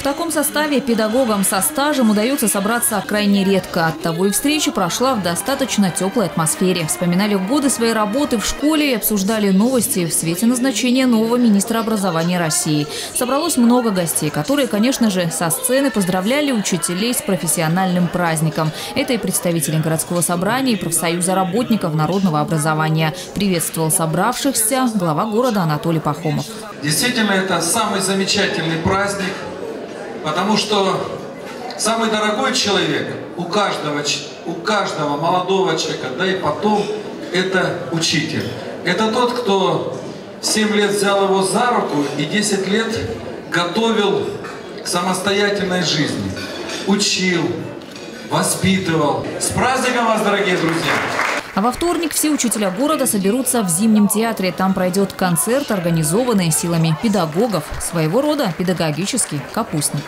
В таком составе педагогам со стажем удается собраться крайне редко. Оттого и встреча прошла в достаточно теплой атмосфере. Вспоминали годы своей работы в школе и обсуждали новости в свете назначения нового министра образования России. Собралось много гостей, которые, конечно же, со сцены поздравляли учителей с профессиональным праздником. Это и представители городского собрания, и профсоюза работников народного образования. Приветствовал собравшихся глава города Анатолий Пахомов. Действительно, это самый замечательный праздник, потому что самый дорогой человек у каждого, у каждого молодого человека, да и потом, это учитель. Это тот, кто 7 лет взял его за руку и 10 лет готовил к самостоятельной жизни. Учил, воспитывал. С праздником вас, дорогие друзья! А во вторник все учителя города соберутся в Зимнем театре. Там пройдет концерт, организованный силами педагогов. Своего рода педагогический капустник.